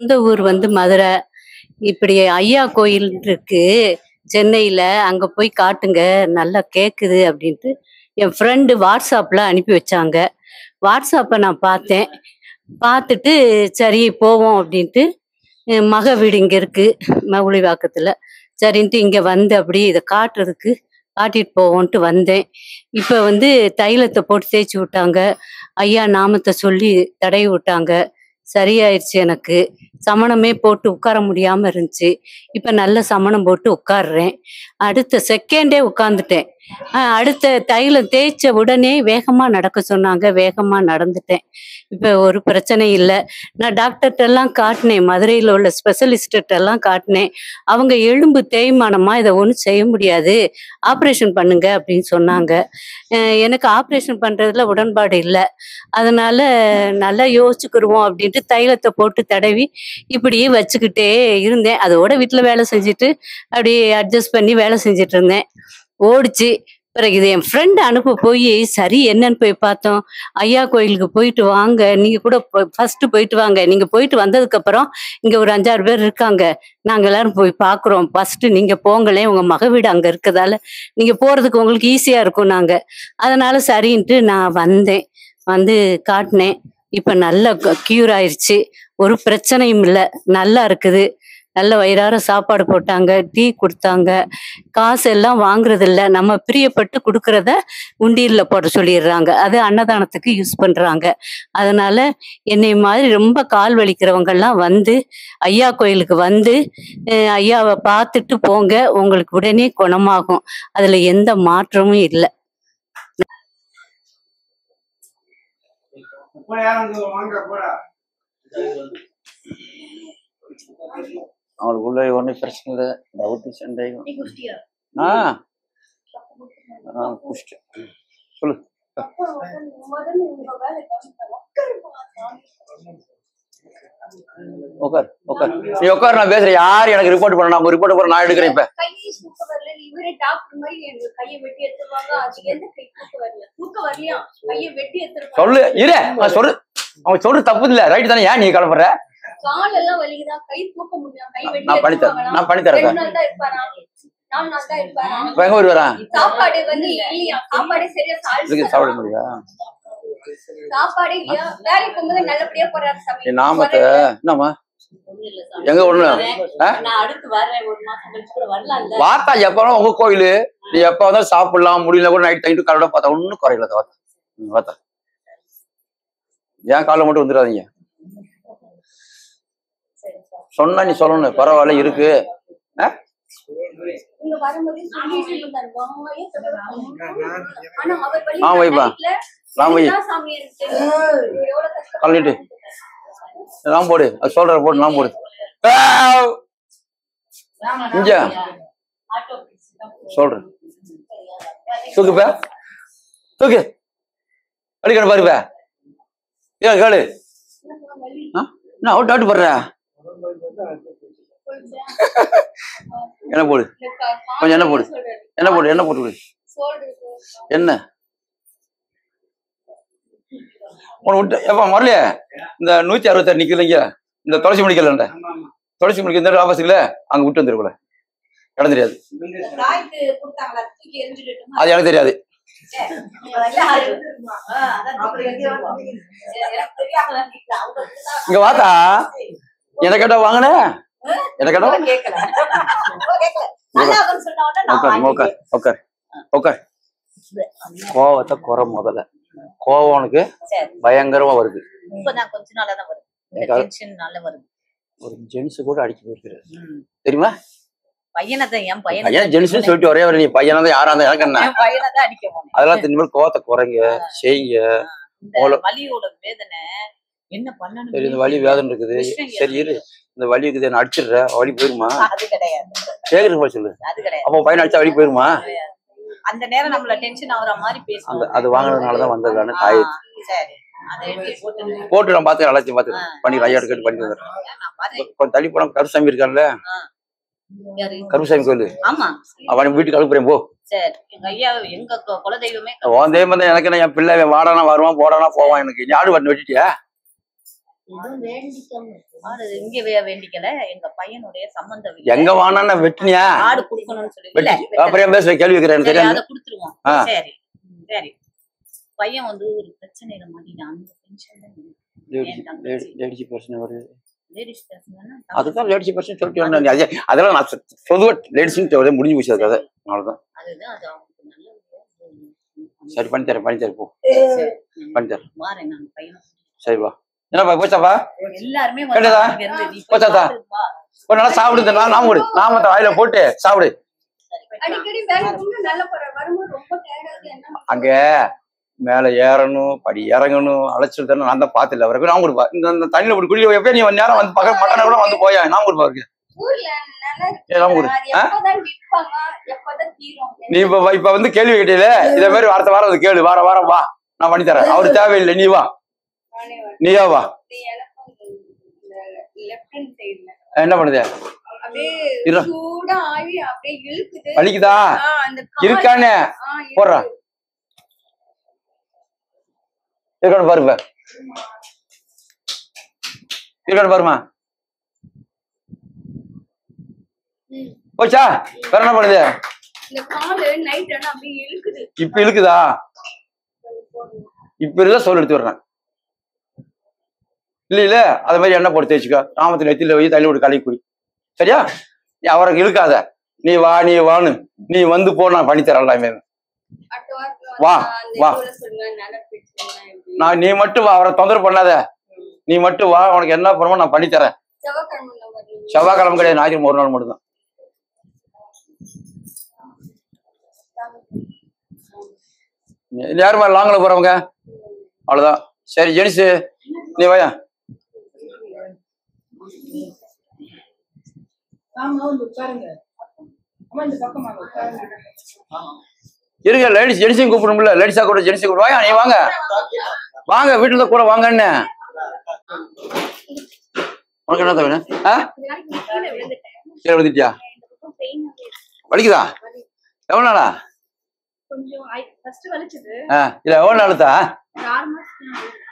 சொந்த ஊர் வந்து மதுரை. இப்படி ஐயா கோயில் இருக்கு. சென்னையில அங்க போய் காட்டுங்க. நல்லா கேக்குது அப்படின்ட்டு என் ஃப்ரெண்டு வாட்ஸ்அப்ல அனுப்பி வச்சாங்க. வாட்ஸ்அப்பை நான் பார்த்தேன். பார்த்துட்டு சரி போவோம் அப்படின்ட்டு என் மக வீடு இங்க இருக்கு மவுளிவாக்கத்துல சரின்ட்டு இங்க வந்து அப்படி இதை காட்டுறதுக்கு காட்டிட்டு போவோன்ட்டு வந்தேன். இப்போ வந்து தைலத்தை போட்டு தேய்ச்சி விட்டாங்க. ஐயா நாமத்தை சொல்லி தடவி விட்டாங்க. சரியாயிருச்சு எனக்கு. சமணமே போட்டு உட்கார முடியாம இருந்துச்சு. இப்ப நல்ல சமணம் போட்டு உட்காடுறேன் அடுத்த செகண்டே உட்காந்துட்டேன் அடுத்த தைலம் தேய்ச்ச உடனே வேகமா நடக்க சொன்னாங்க. வேகமா நடந்துட்டேன். இப்ப ஒரு பிரச்சனை இல்லை. நான் டாக்டர்கிட்ட எல்லாம் காட்டினேன். மதுரையில் உள்ள ஸ்பெஷலிஸ்ட்ட எல்லாம் காட்டினேன். அவங்க எலும்பு தேய்மானமா இதை ஒன்றும் செய்ய முடியாது. ஆப்ரேஷன் பண்ணுங்க அப்படின்னு சொன்னாங்க. எனக்கு ஆப்ரேஷன் பண்றதுல உடன்பாடு இல்லை. அதனால நல்லா யோசிச்சுக்கிருவோம் அப்படின்ட்டு தைலத்தை போட்டு தடவி இப்படியே வச்சுக்கிட்டே இருந்தேன். அதோட வீட்டில் வேலை செஞ்சுட்டு அப்படியே அட்ஜஸ்ட் பண்ணி வேலை செஞ்சுட்டு இருந்தேன். ஓடிச்சு. பிறகு இது என் ஃப்ரெண்டு அனுப்ப போய் சரி என்னன்னு போய் பார்த்தோம். ஐயா கோயிலுக்கு போயிட்டு வாங்க. நீங்கள் கூட ஃபர்ஸ்ட்டு போயிட்டு வாங்க. நீங்கள் போயிட்டு வந்ததுக்கப்புறம் இங்கே ஒரு அஞ்சாறு பேர் இருக்காங்க. நாங்கள் எல்லாரும் போய் பார்க்குறோம். ஃபஸ்ட்டு நீங்கள் போங்களேன் உங்கள் மக வீடு அங்கே இருக்கிறதால நீங்கள் போகிறதுக்கு உங்களுக்கு ஈஸியாக இருக்கும் நாங்கள் அதனால் சரின்ட்டு நான் வந்தேன். வந்து காட்டினேன். இப்ப நல்ல கியூர் ஆயிடுச்சு ஒரு பிரச்சனையும் இல்லை. நல்லா இருக்குது. நல்ல வயிறார சாப்பாடு போட்டாங்க டீ கொடுத்தாங்க. காசு எல்லாம் வாங்குறது இல்லை நம்ம பிரியப்பட்டு கொடுக்கறத உண்டியலில் போட சொல்லிடுறாங்க. அது அன்னதானத்துக்கு யூஸ் பண்ணுறாங்க அதனால என்னை மாதிரி ரொம்ப கால் வலிக்கிறவங்கெல்லாம் வந்து ஐயா கோயிலுக்கு வந்து ஐயாவை பார்த்துட்டு போங்க. உங்களுக்கு உடனே குணமாகும். அதில் எந்த மாற்றமும் இல்லை. அவளுக்குள்ள ஒன்றும் பிரச்சனை இல்லை. டவுட்டு சந்தேகம் ஆ. ஆ குடிச்சிட்டேன் சொல்லு. உட்கார் உட்கார் நீ உட்கார் நான் பேசுறேன். யார் எனக்கு ரிப்போர்ட் பண்ண நான் ரிப்போர்ட் பண்ண நான் எடுக்கிறேன் இப்ப. சொல்லு. இரு. அவன் சொல்லு. அவன் சொல்றது தப்பு இல்ல. ரைட் தானே? ஏன் நீ கிளம்புற? நான் பண்ணி தரேன் நான் பண்ணி தரேன் எங்க வரான் சாப்பிட சாப்பிட முடியா நாமத்தை என்னம்மா? எங்க ஒண்ணு? ஆ? நான் அடுத்து வரேன். ஒரு மாசம் கழிச்சு கூட வரலாம் வார்த்தா எப்பவும் உங்க கோயிலு. நீ எப்ப வந்தாலும் சாப்பிடலாம் முடியல கூட நைட் தங்கிட்டு காலோட பார்த்தா ஒன்னும் குறையல வார்த்தா. ஏன் காலை மட்டும் வந்துடாதீங்க? சொன்னா நீ சொல்லணும். பரவாயில்ல இருக்கு. ஆ, வைப்பா. நான் கஷ்டப்பட்டு கழட்டிட்டு. நான் போடு. அது சொல்ற போடு நான் போடு. இங்க. சொல்றேன். தூக்கு பே. தூக்கு. அடிக்கணும் பாரு பே. ஏன் கேளு. ஆ? என்ன அவுட் அவுட் போடுற? என்ன போடு. கொஞ்சம் என்ன போடு. என்ன போடு என்ன போட்டு. என்ன? உன விட்டு எப்ப மரலையே இந்த நூத்தி அறுபத்தாறு நிக்கலைங்க இந்த துளசி முடிக்கல துளசி முடிக்க இந்த ஆபீஸ்ல அங்க விட்டு வந்துருக்குள்ள. இடம் தெரியாது. அது எனக்கு தெரியாது. இங்க வாத்தா. என்ன கேட்டா வாங்கின? என்ன கேட்டா? உட்கார் உட்கார் உட்கார் உட்கார். கோவத்தை குறை முதல்ல. கோவம் உனக்கு பயங்கரமா வருது. ஒரு ஜென்ஸ் கூட அடிக்க போயிருக்கிறாரு தெரியுமா? ஜென்ஸ் சொல்லிட்டு ஒரே நீ பையனா தான் யாரா இருந்தா எனக்கு என்ன அதெல்லாம் திரும்ப கோவத்தை குறைங்க செய்யுங்க. என்ன பண்ணணும் சரி இந்த வலி வேதனை இருக்குது. சரி இரு. இந்த வலி இருக்குது நான் அடிச்சிடுற? வலி போயிருமா? அது கிடையாது. சொல்லு. அப்போ பையன் அடிச்சா வலி போயிருமா? அந்த நேரம் நம்மள டென்ஷன் ஆகுற மாதிரி பேசுவாங்க அது வாங்கினதுனாலதான் வந்ததுக்கான தாய் சரி போட்டு நான் பார்த்து எல்லாத்தையும் பார்த்து ஆ. பண்ணி ஐயா கேட்டு பண்ணி வந்துடுறேன். கொஞ்சம் தள்ளி போனா கருசாமி இருக்கான்ல? கருசாமி கோயில். ஆமா. அவன் வீட்டுக்கு அனுப்புறேன் போ. சரி எங்க ஐயா எங்க கு- குலதெய்வமே உன் தெய்வம் தான் எனக்கு என்ன என் பிள்ளை வாடானா வருவான் போடானா போவான் எனக்கு. ஆடு வட்டி வெட்டிட்டியா? இங்க வே- வேண்டிக்கல? எங்க பையனுடைய சம்பந்த வீட்டுல எங்க வானா வெட்டினியா? ஆடு குடுக்கணும்னு சொல்லி. அப்புறம் கேள்வி எனக்கு சரி தெரியாது. அதை கொடுத்துருவோம். ஆ. சரி சரி. பையன் வந்து ஒரு பிரச்சனையில மாட்டினான் அந்த டென்ஷன். லேடிஸ் பிரச்சனை வருது. லேடிஸ் பேசுனா அதுதான் லேடிஸ் பிரச்சனை சொல்லிட்டு அதெல்லாம் நான் பொதுவாக லேடிஸ்ன்னு முடிஞ்சு போச்சு அது அவ்வளோதான் சரி பண்ணி தரேன் பண்ணி தரேன் போ. சரி, பண்ணி தரேன் பையனை. சரிப்பா என்னப்பா போச்சாப்பா? எல்லாருமே கேட்டதா? போச்சாத்தா? ஒரு நல்லா சாப்பிடு நான் நாம நாமத்தை வாயில போட்டு சாப்பிடு. அங்க மேல ஏறணும் படி இறங்கணும் அழைச்சிட்டு தரணும். நான் தான் பார்த்துல அவருக்கு நான் கொடுப்பா இந்த இந்த தண்ணியில இப்படி குழி எப்போ நீ நேரம் வந்து பக்கம் பக்கம் கூட வந்து போயா? நான் கொடுப்பா இருக்கு நீ இப்ப இப்ப வந்து கேள்வி கேட்டீல இதே மாதிரி வாரத்தை வாரம் வந்து கேளு. வார வாரம் வா. நான் பண்ணி தரேன். அவரு தேவையில்லை நீ வா. நானே வரேன். நீயா வா. இது எனக்கும் இந்த லெஃப்ட் ஹேண்ட் சைடுல என்ன பண்ணுது? வலிக்குதா? இருக்கானே. போடுறா. இருக்கானு பாருப்ப இருக்கானு பாருமா. போச்சா? வேற என்ன பண்ணுது? இப்ப இழுக்குதா? இப்ப இருந்தா சொல் எடுத்து வர்றேன் இல்ல இல்ல அது மாதிரி எண்ணெய் போட்டு தேய்ச்சிக்கோ. நாமத்துல நெத்தியில வை தள்ளி விட்டு கலை குடி சரியா? நீ அவருக்கு இழுக்காத. நீ வா நீ வான்னு. நீ வந்து போ நான் பண்ணி தரேன் எல்லாமே வா, வா. நான் நீ மட்டும் வா அவரை தொந்தரவு பண்ணாத. நீ மட்டும் வா உனக்கு என்ன பண்ணுமோ நான் பண்ணி தரேன். செவ்வாய்க்கிழமை கிடையாது ஞாயிற்று ஒரு நாள் மட்டும்தான். யாருமா லாங்கில் போறவங்க? அவ்வளவுதான். சரி ஜெனிஸ் நீ வாயா ஆமா வந்து உட்காருங்க அம்மா இந்த பக்கம் வாங்க உட்காருங்க இருங்க லேடிஸ் ஜெனிஸையும் கூப்பிடணும்ல. லேடிஸா கூட ஜெனிஸை கூட. வாயா நீ வாங்க. வாங்க வீட்டுல கூட வாங்கன்னு உனக்கு என்ன நான் கீழே விழுந்துட்டியா? வலிக்குதா? எவ்வளவு நாளா? இல்ல எவ்வளவு நாளுதா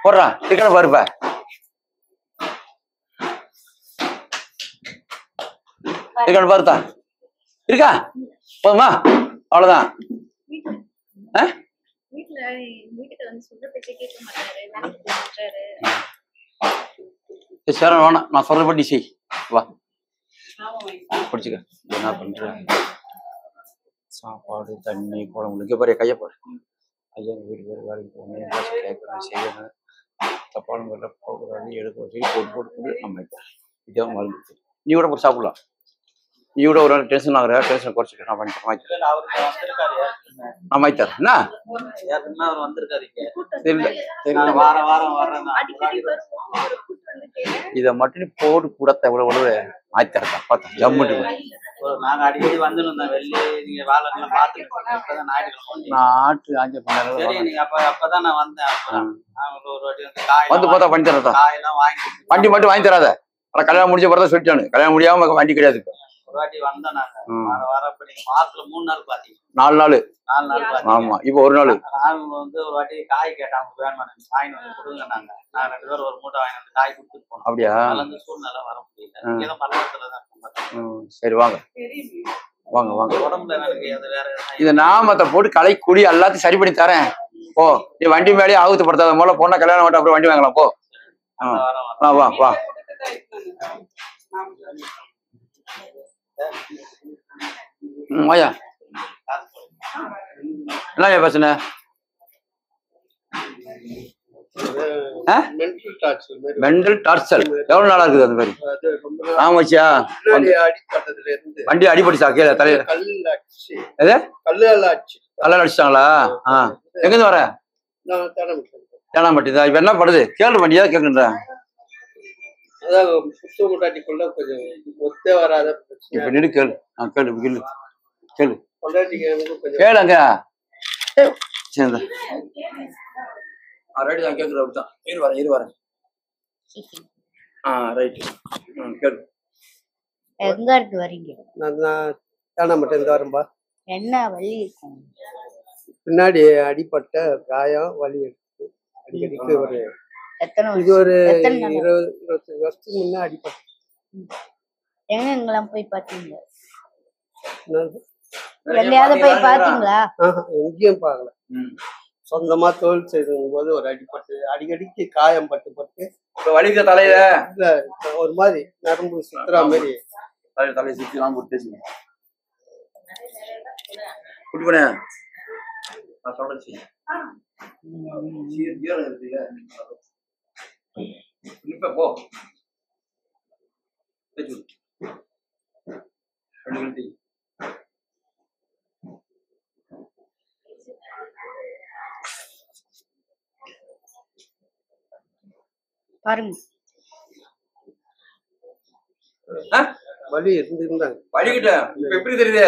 போடுறா டிக்கெட்டை பாருப்ப டிக்கெட் பாருத்தா. இருக்கா? போதுமா? அவ்வளவுதான். சரி வேணாம். நான் சொல்றபடி செய். வா. பிடிச்சிக்க. என்ன பண்ற சாப்பாடு தண்ணி குழம்பு. இங்கே பாரு கையை பாரு. ஐயா வீட்டு பேர் வேலைக்கு போகணும். கேட்கணும் செய்யணும் தப்பான முறையில் போகக்கூடாது எடுக்க சொல்லி போட்டு போட்டு நம்ம. இதான். மருந்து நீ கூட போட்டு சாப்பிடலாம். கூட ஒரு வாரம் வாரம் வர்றேன் நான். அடிக்கடி வருவோம் அவரை கூட்டு வந்துட்டு இதை மட்டும் நீ போட்டு கூடத்த எவ்வளோ எவ்வளோ ஆக்கி தரேன் பார்த்தேன் ஜம்முட்டு ஆஞ்ச நான் வந்தேன். வந்து பார்த்தா பண்ணி தரதா? வண்டி மட்டும் வாங்கி தராத. கல்யாணம் முடிஞ்ச பிறகு சொல்லிட்டானு. கல்யாணம் முடியாம வண்டி கிடையாது. ஒரு வாட்டி வந்தோம் நாங்க. ம். வாரம் இப்ப நீங்க மாசத்துல மூணு நாள் பாத்தீங்க. நாலு நாள்? நாலு நாள் பாத்தீங்க. ஆமா இப்போ ஒரு நாள்? வந்து ஒரு வாட்டி காய் கேட்டாங்க வேணுமா? வாங்கி வந்து கொடுங்க நாங்க. நான் ரெண்டு பேரும் ஒரு மூட்டை வாங்கி வந்து காய் கொடுத்துட்டு போனோம். அப்படியா? அந்த சூழ்நிலை வர முடியல. பல்லவத்துல தான் இருக்கோம். ம், சரி வாங்க. வாங்க வாங்க. உடம்புல எனக்கு இந்த நாமத்தை போட்டு களை குடி எல்லாத்தையும் சரி பண்ணி தரேன். போ. நீ வண்டி மேலேயே ஆகுத்தப்படுத்தாத முதல்ல பொண்ணை கல்யாணம் பண்ணிட்டு அப்புறம் வண்டி வாங்கலாம். போ. ஆ. வர வர வா வா. வா வாயா. என்ன டார்ச்சர் மாதிரி மெண்டல் டார்ச்சல் எவ்வளவு நாளா இருக்குது அந்த மாதிரி? ஆமாச்சியா இருந்து வண்டி அடிபட்டுச்சா? கீழே தலையில. எது? கல்லால அடிச்சு கல்ல அடிச்சிட்டாங்களா? ஆ. எங்கிருந்து வர? நான் தானே. இப்ப என்ன பண்ணுது கேளு வண்டியா கேட்குறேன் அதான் புத்த முட்டாட்டிக்குள்ள கொஞ்சம் ஒத்தே வராத பிரச்சனை இப்ப நின்று கேளு. ஆ கேளு கேளு கேளு. பொண்டாட்டிக்கு எனக்கு கொஞ்சம் கேளுங்க. சரி ஆ ரைட்டு தான் கேட்குற அப்படிதான் இரு வரேன் இரு வரேன். ஆ ரைட்டு. ம் கேளு. எங்க இருந்து வரீங்க? நான் தானே மட்டும் இந்த என்ன இருக்கும் பின்னாடி அடிப்பட்ட காயம் வலி எடுத்து அடிக்கடிக்கு ஒரு எத்தனை இது ஒரு இருபது இருபத்தஞ்சு வருஷத்துக்கு முன்ன அடிப்பட்டேன் எங்க எங்கெல்லாம் போய் பாத்தீங்க? எங்கேயாவது போய் பாத்தீங்களா எங்கேயும் பார்க்கல. சொந்தமா தொழில் செய்யும் போது ஒரு அடிப்பட்டு அடிக்கடிக்கு காயம் பட்டு பட்டு. வலிக்க தலையில? இல்ல ஒரு மாதிரி நரம்பு சுத்துற மாதிரி. தலையில தலையை சுத்தி நான் குட்டி பண்ண நான் சொல்றேன் செய்யுங்க. சீ- ஈரம் இருக்குல்ல? இப்ப போ. ரெண்டு பாருங்க? வலி இருந்திருந்தாங்க. வலிக்கிட்ட? இப்ப எப்படி தெரியுது?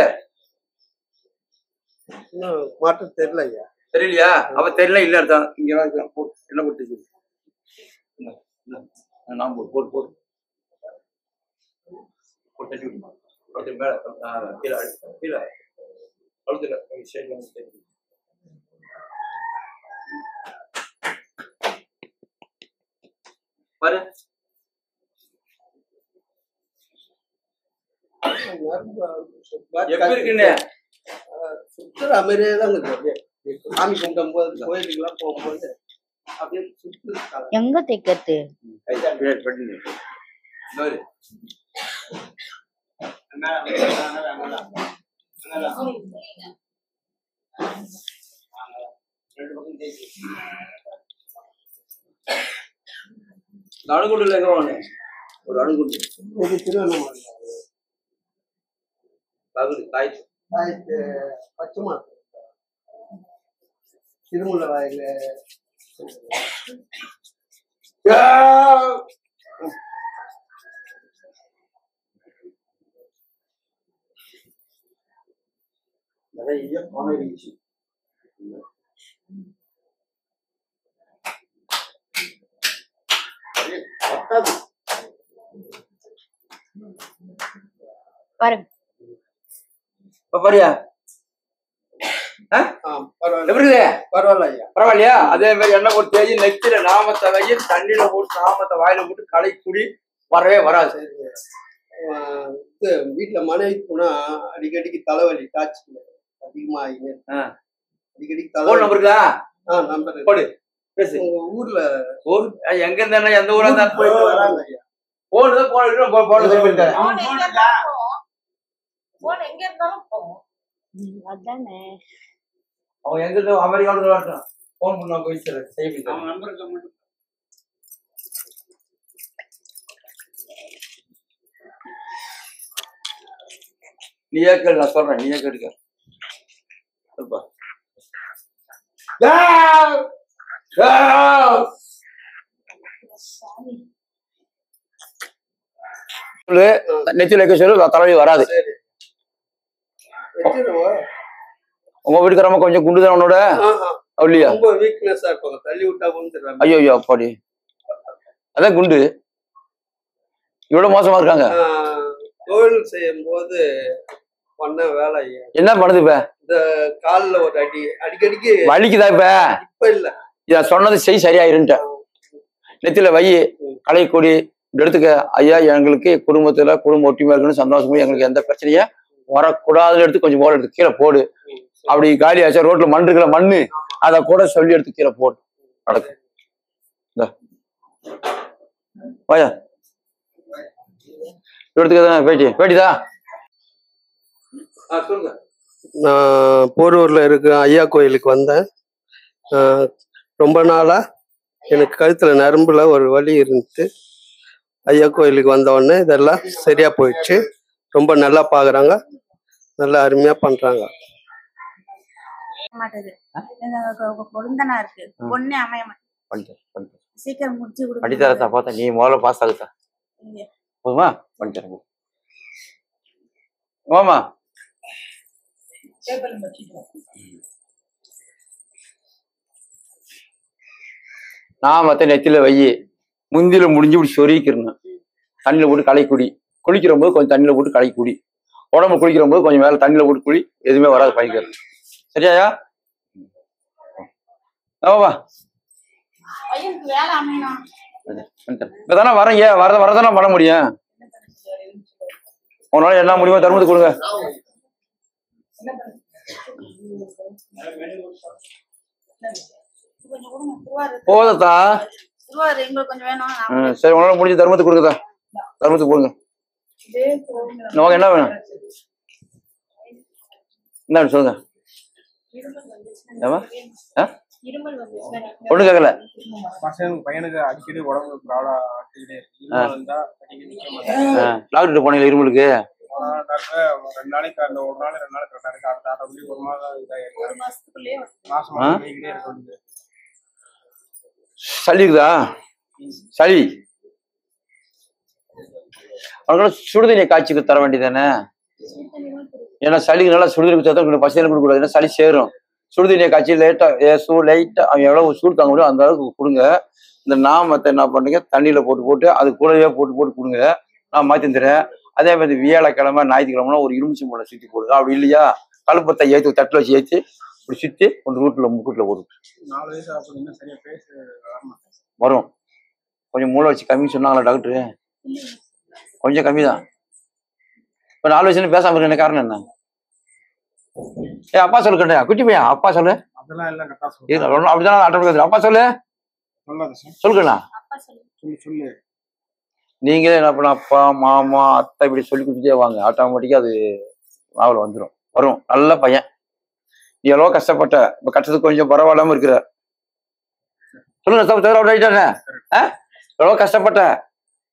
மாற்றம் தெரியல ஐயா தெரியலையா அவ தெரியல இல்ல அர்த்தம் இங்க என்ன போட்டு தேய்ச்சு விடு. இந்தா, இந்தா. நான் போடு போடு போடு போட்டு தட்டி விடு. கழுத்து மேல கீழே கீழே கழுத்துல சைட்ல வந்து தேய்ச்சு பாரு எப்படி இருக்குன்னு மாதிரியே தான் சாமி கும்பிடும் போது போகும்போது எங்க தைக்கிறது அணுகுண்டுல எங்க வாங்க ஒரு அணுகுண்டு. தகுதி தாய் ஆயிரத்தி பச்சைமா திருமலை வாயில நிறைய பணம் இருந்துச்சு பத்தாது பாருங்க இப்ப பாரியா ஆ, பரவாயில்ல எப்படி இருக்குது? பரவாயில்ல ஐயா பரவாயில்லையா? அதே மாதிரி எண்ணெய் போட்டு தேய்ச்சி நெத்தில நாமத்தை வை தண்ணியில போட்டு நாமத்தை வாயில போட்டு களை குடி வரவே வராது. இது வீட்டுல மனைவி போனா அடிக்கடிக்கு தலைவலி காய்ச்சல் அதிகமா ஆகிங்க ஆ. அடிக்கடிக்கு போன் தலைவலி. நம்பருக்கா ஆ நம்பர். போடு. பேசு. ஊர்ல ஊர் எங்க இருந்தா எந்த ஊரா இருந்தா போயிட்டு வராங்க? ஐயா போன் தான் போன் போன் திருப்பி இருக்காரு போன் எங்க இருந்தாலும் போகும் போன் எங்க இருந்தாலும் போகும் ம், அதானே. அவன் எங்க இருந்து அமெரிக்காவில் வரட்டும். போன் பண்ணா போய் சார் செய்ய அவன் நம்பருக்கு மட்டும். நீயே கேள் நான் சொல்றேன். நீயே கேட்டுக்க. நெத்தியில் வைக்க சொல்லு தலைவலி வராது. வச்சிருவா உங்க வீட்டுக்காரமா கொஞ்சம் குண்டு உன்னோட. இல்லையா ரொம்ப வீக்னஸா இருப்பாங்க. தள்ளி விட்டா விழுந்துடுறாங்க. ஐயோ ஐயோ அப்பாடி. அதான் குண்டு. இவ்வளவு மோசமா இருக்காங்க. தொழில் செய்யும் போது பண்ண வேலை என்ன பண்ணுது இப்ப? இந்த கால்ல ஒரு அடி அடிக்கடிக்கு வலிக்குதா இப்ப? இப்ப இல்ல. இத சொன்னது செய் சரியாயிருன்ட்ட. நெத்தியில வை களை கொடி இப்படி எடுத்துக்க. ஐயா எங்களுக்கு குடும்பத்துல குடும்ப ஒற்றுமையா இருக்கணும் சந்தோஷமா எங்களுக்கு எந்த பிரச்சனையும் வரக்கூடாதுன்னு எடுத்து கொஞ்சம் போல எடுத்து கீழே போடு. அப்படி காலி ஆச்சா ரோட்ல மண் இருக்கிற மண்ணு அதை கூட சொல்லி எடுத்து கீழே போடு. நடக்கு. இந்தா. வாயா. எடுத்துக்கதான் பேட்டி. பேட்டிதா? நான் போரூர்ல இருக்க ஐயா கோயிலுக்கு வந்தேன். ரொம்ப நாளா எனக்கு கழுத்துல நரம்புல ஒரு வலி இருந்துச்சு. ஐயா கோயிலுக்கு வந்த உடனே இதெல்லாம் சரியா போயிடுச்சு. ரொம்ப நல்லா பாக்குறாங்க. நல்லா அருமையா பண்றாங்க. மாட்டேது. கொழுந்தனா இருக்கு. பொண்ணே அமைய பண்ணிட்டேன் சீக்கிரம் முடிச்சு கொடுங்க. பண்ணித்தரத்தா பார்த்தா நீ முதல்ல பாஸ் ஆகுதா போதுமா? பண்ணித்தரேன் ஆமா நாமத்தை நெத்தில வை. முந்தில முடிஞ்சு இப்படி சொருகிக்கிறணும் தண்ணியில போட்டு களை குடி குளிக்கிற போது கொஞ்சம் தண்ணியில போட்டு களை குடி உடம்பு குளிக்கிற போது கொஞ்சம் மேல தண்ணியில போட்டு குளி. எதுவுமே வராது பைக்கிறது சரியாயா? அமையணும். இப்பதானே வரீங்க? வரத வரதானே பண்ண முடியும்? உன்னால என்ன முடியுமோ தர்மத்துக்கு கொடுங்க. போதத்தா சரி உன்னால முடிஞ்ச தர்மத்துக்கு கொடுங்கதா தர்மத்துக்கு கொடுங்க. நமக்கு என்ன வேணும்? என்ன வேணும் சொல்லுங்க. ஒண்ணும் கேட்கல பசங்க பையனுக்கு அடிக்கடி உடம்பு டாக்டர் போனீங்களா இருமலுக்கு? ரெண்டு நாளைக்கு அந்த ஒரு நாள் ரெண்டு நாள் கரெக்டா இருக்கு. அடுத்த ஒரு மாதம் இதாயிருக்கு மாசம் சளி இருக்குதா? சளி. அவங்களும் சுடுதண்ணியை காய்ச்சி தர வேண்டியதானே ஏன்னா சளிக்கு நல்லா சுடுதண்ணி குடிச்சா தான் பசியில் கொடுக்கூடாது ஏன்னா சளி சேரும். சுடுதண்ணியை காய்ச்சி லைட்டா சூ லைட்டா அவன் எவ்வளவு சூடு தாங்க முடியும் அந்த அளவுக்கு கொடுங்க. இந்த நாமத்தை என்ன பண்ணுங்க தண்ணியில போட்டு போட்டு அது கூடவே போட்டு போட்டு கொடுங்க. நான் மாத்தி தரேன் அதே மாதிரி வியாழக்கிழமை ஞாயிற்றுக்கிழமை ஒரு இரும்புச்சி மூளை சுத்தி போடுங்க. அப்படி இல்லையா? கழுப்பத்தை ஏற்றி தட்டில் வச்சு ஏற்றி இப்படி சுத்தி ஒரு ரூட்ல முக்கூட்டில் வரமாட்டேன் வரும்? கொஞ்சம் மூளை வச்சு கம்மி சொன்னாங்களா டாக்டரு கொஞ்சம் கம்மி தான் இப்போ நாலு வயசுல பேசாம இருக்க காரணம் என்ன? ஏ அப்பா சொல்லு கண்டா குட்டி பையன் அப்பா சொல்லு. அதெல்லாம் எல்லாம் கரெக்டா அப்படிதான் ஆட்டோமேட்டிக் அப்பா சொல்லு. சொல்லுங்கண்ணா சொல்லு. சொல்லு நீங்களே என்ன பண்ண அப்பா மாமா அத்தை இப்படி சொல்லி கொடுத்துட்டே வாங்க. ஆட்டோமேட்டிக்கா அது நாவல் வந்துடும் வரும். நல்ல பையன். நீ எவ்வளோ கஷ்டப்பட்ட இப்போ கஷ்டத்துக்கு கொஞ்சம் பரவாயில்லாம இருக்கிற. சொல்லுங்க சார் தவிர அவுட் ஆயிட்டானே ஆ? எவ்வளோ கஷ்டப்பட்ட.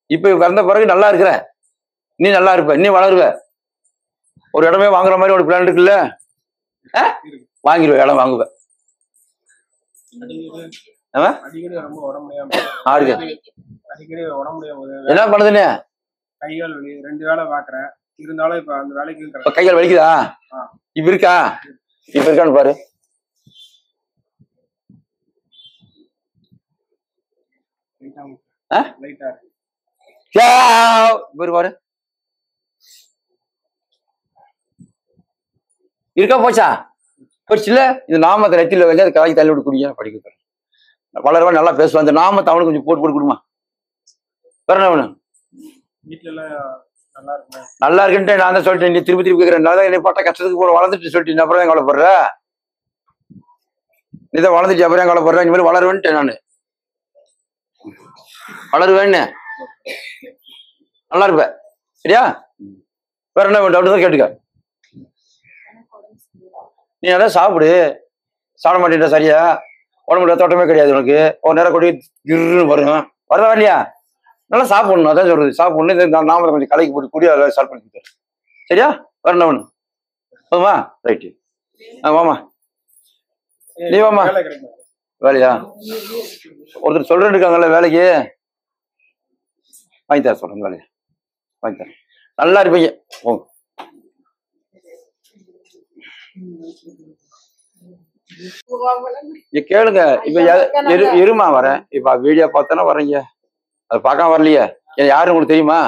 இப்போ வந்த பிறகு நல்லா இருக்கிற. நீ நல்லா இருப்ப. நீ வளருவ. ஒரு இடமே வாங்குற மாதிரி ஒரு பிளான் இருக்குல்ல? ஆ? வாங்கிடுவ இடம் வாங்குவ அடிக்கடி ஆமா? அடிக்கடி ரொம்ப உடம்பு முடியாம ஆறுங்க அடிக்கடி உடம்பு முடியாம என்ன பண்ணுதுன்னு? கைகால் வலி ரெண்டு வேலை பாக்குறேன். இருந்தாலும் இப்ப அந்த வேலைக்கு கைகள் வலிக்குதா. இப்ப இருக்கா? இப்ப இருக்கான்னு பாரு. பாரு. இருக்கா போச்சா? போச்சுல இந்த நாமத்தை நெத்தியில வச்சு அது கலாய்க்கு தள்ளி விட்டு குடிங்க படிக்க போறேன். வளரவா நல்லா பேசுவான் இந்த நாமத்தை அவனுக்கு கொஞ்சம் போட்டு போட்டு கொடுமா. வேற நல்லா இருக்குன்ட்டு நான் தான் சொல்லிட்டேன். நீ திருப்பி திருப்பி கேட்கிறேன் நல்லா என்னை பட்ட கஷ்டத்துக்கு போற. வளர்ந்துட்டு சொல்லிட்டு அப்புறம் ஏன் கவலைப்படுற? நீ தான் வளர்ந்துட்டு அப்புறம் ஏன் கவலைப்படுற? இந்த மாதிரி வளருவேன்ட்டேன் நான். வளருவேன்னு நல்லா இருப்ப. சரியா? வேற என்ன டவுட் தான் கேட்டுக்க. நீ நல்லா சாப்பிடு. சாப்பிட மாட்டேன்ற சரியா? உடம்புல தோட்டமே கிடையாது உனக்கு. ஒரு நேரம் கொடி கிருன்னு வரும். வருதா வரலையா நல்லா சாப்பிடணும் அதான் சொல்றது. சாப்பிடணும். இந்த நாம கொஞ்சம் கலைக்கு போட்டு குடி அதை ஸ்டார்ட் பண்ணி கொடுத்துரு சரியா? வேற என்ன வேணும்? போதுமா? ரைட்டு ஆ வாமா நீ கிடைக்கும்? வேலையா? ஒருத்தர் சொல்றேன்னு இருக்காங்கல்ல வேலைக்கு. வாங்கி தர சொல்றேன் வேலையை. வாங்கி தரேன். நல்லா இருப்பீங்க. போங்க. இங்க கேளுங்க இப்ப இருமா வரேன் இப்ப வீடியோ பார்த்தோன்னா வரீங்க அது பார்க்காம வரலையே? யாரு உங்களுக்கு தெரியுமா?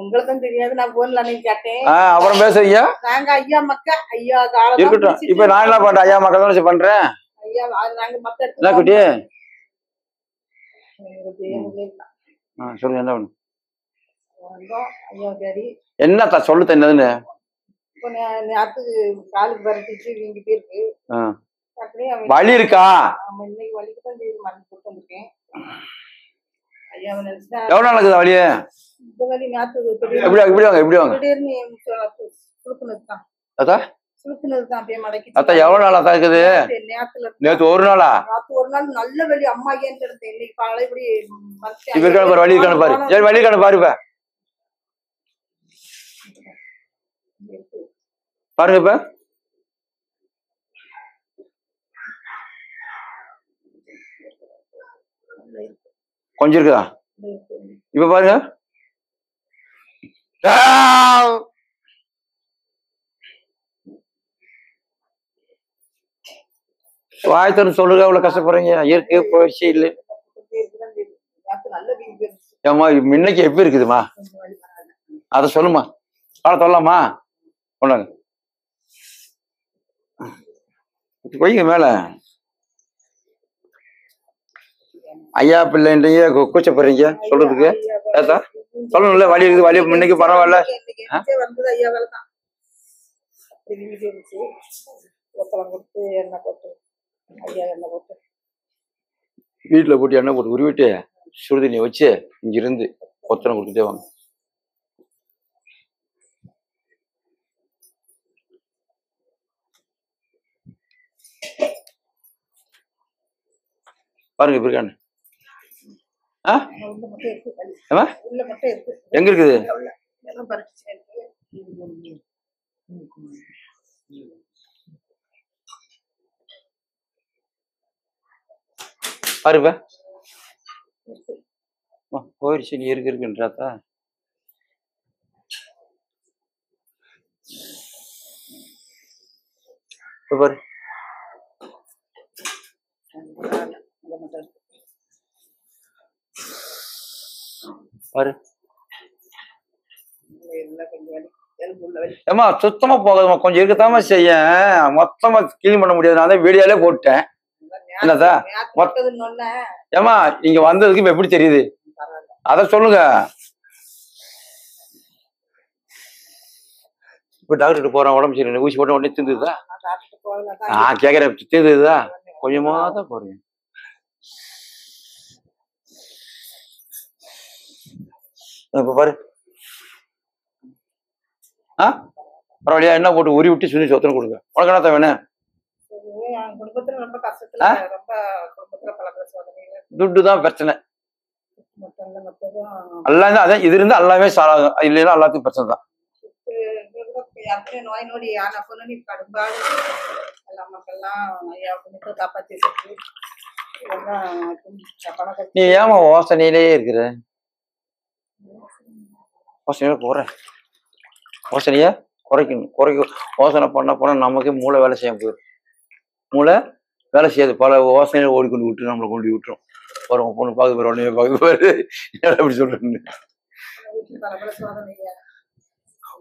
உங்களுக்கும் தெரியாது. நான் போன்ல அன்னைக்கு கேட்டேன். ஆ அப்புறம் பேசுறீங்க? நாங்க ஐயா மக்க ஐயா காலம் இருக்கட்டும். இப்ப நான் என்ன பண்றேன்? ஐயா மக்கள் தான் பண்றேன்? ஐயா நாங்க என்ன குட்டி? சொல்லுங்க என்ன சரி என்ன தா சொல்லு என்னதுன்னு? நே- நேத்து காலுக்கு பரட்டிச்சு வீங்கி போயிருக்கு ஆ. அப்படியே அவன் வலி இருக்கா? ஆமா இன்னைக்கு வலிக்கு தான் செய்து மருந்து போட்டு வந்திருக்கேன். ஐயா அவன் நினைச்சுதான் எவ்வளவு நாள் இருக்குது வலியே? இந்த வலி நேத்து எப்படி இப்படி வாங்க இப்படி வாங்க. திடீர்னு சுழுக்குனது தான். அப்படியே மடக்கி அத்தா எவ்வளவு நாளா தான் இருக்குது? நேத்துல நேத்து ஒரு நாளா? நேத்து ஒரு நாள் நல்ல வலி அம்மா ஏன் எடுத்தேன். இன்னைக்கு காலை இப்படி இப்ப இருக்கான பாரு வலி இருக்கான பாரு. சரி வலி இருக்கான பாரு இப்ப. பாருங்க இப்ப. கொஞ்சம் இருக்குதா? இப்ப பாருங்க. ஆ! சொல்லுங்க அவ்வளவு கஷ்டப்படுறீங்க. இயற்கை போயிடுச்சு இல்லை. ஏமா ஏம்மா முன்னைக்கு எப்படி இருக்குதுமா அதை சொல்லுமா காலை சொல்லலாமா கொண்டாங்க வைங்க மேல. ஐயா பிள்ளைன்றீங்க கூ- கூச்சப்படுறீங்க சொல்றதுக்கு. ஏத்தா சொல்லணும்ல வலி இருக்குது வலி முன்னைக்கு பரவாயில்ல. வீட்டுல போட்டு எண்ணெய் போட்டு. உருவிட்டு சுடுதண்ணியை வச்சு இங்க இருந்து ஒத்தனை கொடுத்துட்டே வாங்க. பாருங்க இப்ப இருக்கான்னு எங்க இருக்குது? பாருப்ப அம்மா, போயிடுச்சு நீ இருக்கு இருக்குன்றாத்தா இப்ப பாரு உள்ள மட்டும் இருக்கு வலி ஏமா சுத்தமா போகாதம்மா. கொஞ்சம் இருக்கத்தாம செய்ய மொத்தமா கிளீன் பண்ண முடியாது நான் தான் வீடியோலே போட்டேன். என்னதா? ஏமா நீங்க வந்ததுக்கு இப்ப எப்படி தெரியுது? அத சொல்லுங்க. இப்ப டாக்டர் போறேன் உடம்பு சரி ஊசி போட்ட உடனே தீர்ந்துதா நான் கேக்குறேன் தீர்ந்துதா கொஞ்சமா தான் போறீங்க. இப்ப பாரு. ஆ? பரவாயில்லையா? என்ன போட்டு உரி விட்டு சுனி சொத்தனை கொடுங்க. உனக்கு என்ன வேணும் என் குடும்பத்துல ரொம்ப கஷ்டத்துல ஆ? ரொம்ப குடும்பத்துல பல பிரச்சனைகள் துட்டு தான் பிரச்சனை. எல்லாம் தான் அதான் இது இருந்தா எல்லாமே சாலாகும் இல்லைன்னா எல்லாத்துக்கும் பிரச்சனை தான். அப்படியே நோய் நொடி ஆன பொண்ணு கடும்பாடு எல்லா மக்கள்லாம் ஐயா புண்ணியத்தை காப்பாத்தி வச்சிருக்கு இதெல்லாம் பணம் கட்டி நீ ஏமா யோசனையிலே இருக்கிற யோசனையில குறை. யோசனையை குறைக்கணும். குறைக்க யோசனை பண்ண போனால் நமக்கே மூளை வேலை செய்ய போயிடும். மூளை வேலை செய்யாது. பல யோசனையில் ஓடிக்கொண்டு விட்டு நம்மளை கொண்டு விட்டுரும். ஒரு பொண்ணு பார்க்க போய் உடனே பார்க்க போறாரு அப்படி சொல்றேன்னு.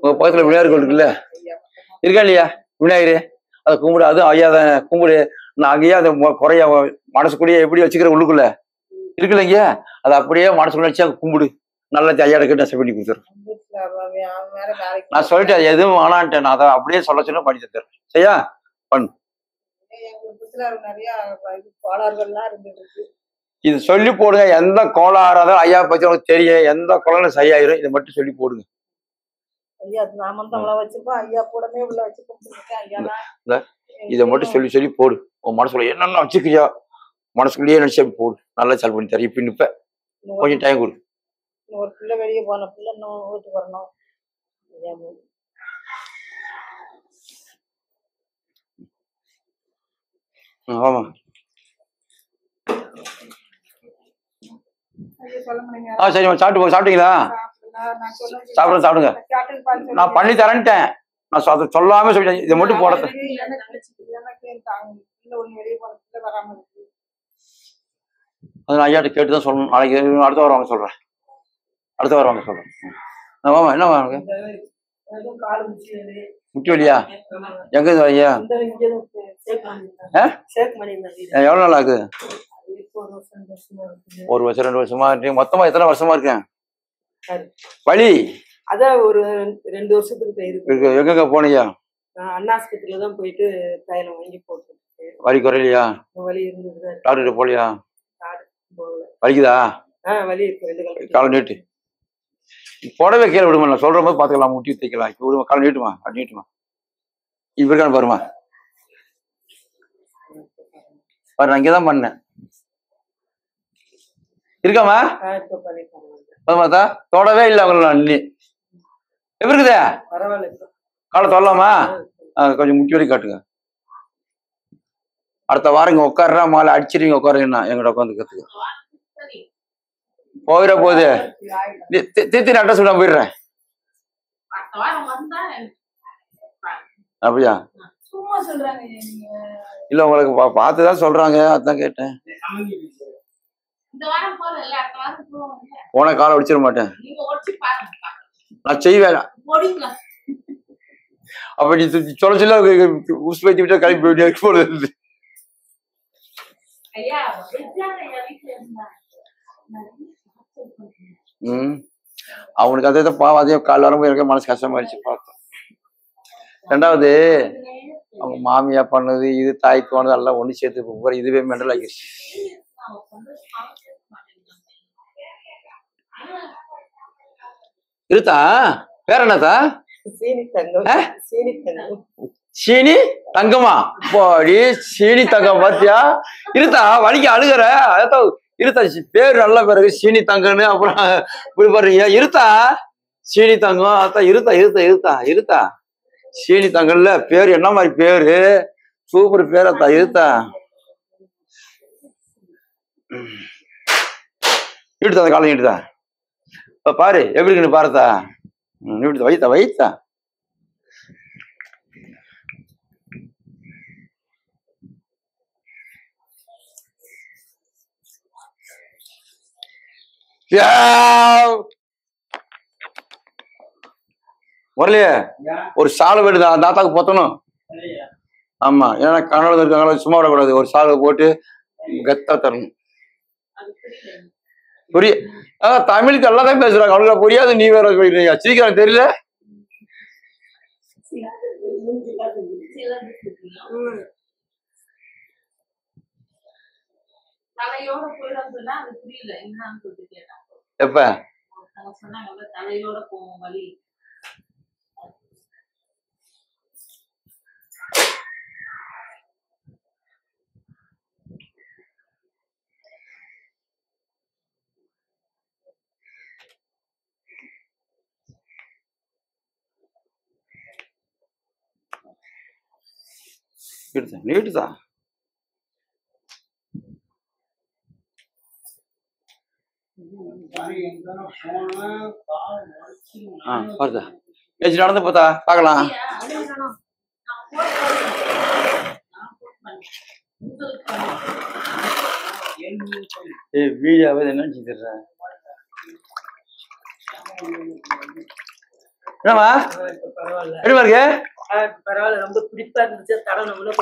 உங்க பக்கத்துல விநாயகர் கோயில் இருக்குல்ல? இருக்கா இல்லையா? விநாயகர்? அதை கும்பிடு. அது ஐயா தான் கும்பிடு. நான் அங்கேயே அதை குறைய மனசுக்குள்ளேயே எப்படி வச்சுக்கிற உள்ளுக்குள்ள? இருக்குல்ல இங்கே அதை அப்படியே மனசுக்குள்ள வச்சு அங்கே கும்பிடு. நல்லா ஐயாட கிட்ட நெசவு பண்ணி கொடுத்துரு வீட்டுல அவ- அவன் வேற வேலைக்கு நான் சொல்லிட்டேன் எதுவும் வேணான்ட்டேன். நான் அதை அப்படியே சொல்ல சொல்ல பண்ணி. தந்துடுறேன் சரியா நிறைய இது சொல்லி போடுங்க. எந்த கோளாறாத ஐயா பத்தி உனக்கு தெரியும். எந்த கோளாறும் சரியாயிரும். இதை மட்டும் சொல்லி போடுங்க. இதை மட்டும் சொல்லி சொல்லி போடு. உன் மனசுக்குள்ள என்னென்ன வச்சுக்கிறியா மனசுக்குள்ளேயே நினைச்சு போடு. நல்லா சால்வ் பண்ணி தரேன். இப்ப நிப்ப. கொஞ்சம் டைம் கொடு. ஒரு பிள்ளை வெளியே போன பிள்ளை இன்னும் வீட்டுக்கு வரணும். ஆமா ஆ சரிம்மா சாப்பிட்டு போ. சாப்பிட்டீங்களா? சாப்பிடுங்க சாப்பிடுங்க. நான் பண்ணி தரேன்ட்டேன். நான் அதை சொல்லாம சொல்லிட்டேன். இதை மட்டும் போட அது நான் ஐயாட்ட கேட்டு தான் சொல்லணும். நாளைக்கு அடுத்த வாரம் வாங்க சொல்றேன். அடுத்த வாரம் வாங்க சொல்றேன் ம். ஆ, வாமா என்ன வாங்க முட்டி வலியா? எங்க சேக் பண்ணி எவ்வளவு நாள் ஆகுது? ஒரு வருஷம் ரெண்டு வருஷமா மொத்தமா எத்தனை வருஷமா இருக்கேன். வலி? அதான் ஒரு ரெண்டு வருஷத்துக்கு இருக்கு. எங்கெங்க போனீங்க? நான் அண்ணாஸ்பத்திரியில தான் போயிட்டு தைலம் வாங்கி போட்டேன் வலி குறையலையா வலி இருந்தது டாக்டர் போலியா வலிக்குதா? ஆ வலி இருக்கு ரெண்டு கால் காலை நீட்டு. புடவை கீழே விடுமா நான் போது பாத்துக்கலாம் முட்டி தைக்கலாம். இப்போ விடுமா? காலை நீட்டுமா? அப்படி நீட்டுமா? இப்ப இருக்கான்னு பாருமா பாரு நான் பண்ணேன். இருக்காமா பாத்தா தொடவே இல்லை அவங்கள அண்ணி. எப்படி இருக்குதே? காலை தொடலாமா கொஞ்சம் முட்டி வரைக்கும் காட்டுங்க. அடுத்த வாரம் இங்க உட்காருறா மாலை அடிச்சிருங்க உட்காருங்கண்ணா எங்கிட்ட உட்காந்து கத்துக்க போயிட போகுது. திருத்தி அட்ரஸ் விட போயிடுறேன். அப்படியா? சும்மா சொல்றாங்க நீங்க இல்ல உங்களுக்கு பார்த்துதான் சொல்றாங்க அதான் கேட்டேன். போன காலை அடிச்சிட மாட்டேன். நீங்க ஒடிச்சு பாருங்க நான் செய்வேன். அப்ப நீ சொல்ல சொல்ல உஸ் வைத்து விட்டா கிளம்பி போயிட்டு போடுது ஐயா வெஜ்ஜான ஐயா வீட்டுல இருந்தா ம். அவனுக்கு அதே பாவம் அதே காலைல வரும்போது எனக்கு மனசு கஷ்டமாயிடுச்சு பார்த்தேன் ரெண்டாவது அவங்க மாமியா பண்ணது இது தாய் தோணுது எல்லாம் ஒண்ணு சேர்த்து பாரு, இதுவே மெண்டல் ஆகிடுச்சு இருத்தா? வேற என்னத்தா? சீனி தங்கம். ஆ? சீனி தங்கம். சீனி தங்கமா? போடி சீனி தங்கம் பாத்தியா? இருத்தா வலிக்கு அழுகுற அதான் இருத்தா பேர் நல்ல பிறகு சீனி தங்கன்னு அப்புறம் இப்படி பாருங்க. இருத்தா? சீனி தங்கம். அதான் இருத்தா இருத்தா இருத்தா இருத்தா. சீனி தங்கல்ல பேர் என்ன மாதிரி பேரு? சூப்பர் பேரத்தா இருத்தா. இழுத்தா அந்த காலம் இடுதா பாரு எப்படி இருக்குன்னு பாருத்தா ம், வைத்தா வைத்தா. முரளியே ஒரு சாலை வீடு தான் தாத்தாக்கு பொத்தணும். ஆமா ஏன்னா கனவுல இருக்காங்களா சும்மா விடக்கூடாது. ஒரு சாலை போட்டு கத்தா தரணும். புரிய அதான் தமிழுக்கு எல்லாம் தான் பேசுறாங்க அவங்களுக்கு புரியாது நீ வேற சொல்றீங்க சிரிக்கிறாங்க தெரியல? தலையோட போயிடும் சொன்னா அது புரியல. என்னன்னு சொல்லிட்டு கேட்டாங்க எப்ப? சொன்னாங்கல்ல தலையோட போவோம் வழி நீட்டுதான் நீட்டுதான் ஆ வருதா ஏச்சு நடந்து போத்தா பார்க்கலாம். ஏய் வீடியோவை என்ன என்னம்மா பரவாயில்ல எப்படிமா இருக்கு பரவாயில்ல ரொம்ப பிடிப்பா இருந்துச்சு தடவை கொஞ்சம்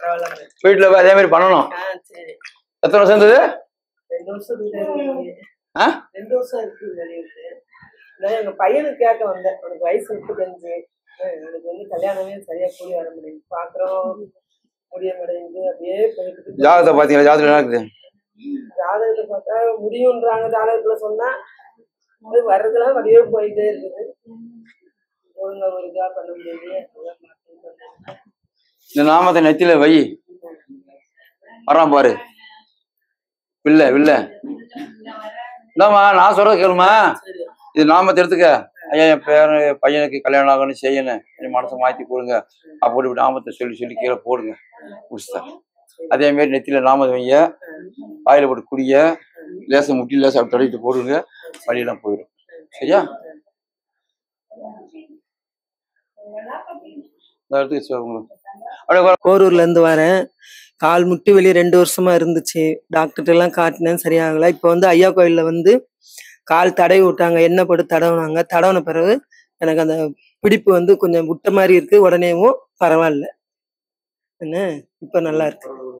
பரவாயில்ல வீட்டுல அதே மாதிரி பண்ணணும். எத்தனை வருஷம் இருந்தது? ரெண்டு வருஷம்? ரெண்டு வருஷம் இருக்கு வெளியிட்டு எங்க பையனுக்கு கேட்க வந்தேன். அவனுக்கு வயசு முப்பத்தஞ்சு. எனக்கு வந்து கல்யாணமே சரியா கூடி வர முடியும் பாக்குறோம். முடிய மாட்டேங்குது. அப்படியே போயிட்டு. ஜாதகத்தை பாத்தீங்களா ஜாதகம் என்ன இருக்குது? ஜாதகத்தை பார்த்தா முடியுன்றாங்க ஜாதகத்துல சொன்னா வர்றதுலாம் அப்படியே போயிட்டே இருக்குது. ஒழுங்கா ஒரு இதா பண்ண முடியாது. இந்த நாமத்தை நெத்தியில வை. வர்றான் பாரு. வில்ல வில்ல. இந்தாம்மா நான் சொல்றது கேளுமா? இது நாமத்தை எடுத்துக்க ஐயா என் பேர பையனுக்கு கல்யாணம் ஆகணும் செய்யணும். என் மனசை மாத்தி கொடுங்க. அப்படி இப்படி நாமத்தை சொல்லி சொல்லி கீழே போடுங்க. புதுசா அதே மாதிரி நெத்தியில நாமத்தை வைங்க. வாயில போட்டு குடிய லேச முட்டி லேசா அப்படி தடவிட்டு போடுங்க. வழியெல்லாம் போயிடும். சரியா. கோரூர்ல இருந்து வரேன். கால் முட்டி வெளியே ரெண்டு வருஷமா இருந்துச்சு. டாக்டர்கிட்ட எல்லாம் காட்டினேன் சரியாகல. இப்போ வந்து ஐயா கோயில்ல வந்து கால் தடவி விட்டாங்க. எண்ணெய் போட்டு தடவுனாங்க. தடவின பிறகு எனக்கு அந்த பிடிப்பு வந்து கொஞ்சம் விட்ட மாதிரி இருக்கு. உடனேவும் பரவாயில்ல. என்ன? இப்போ நல்லா இருக்கு.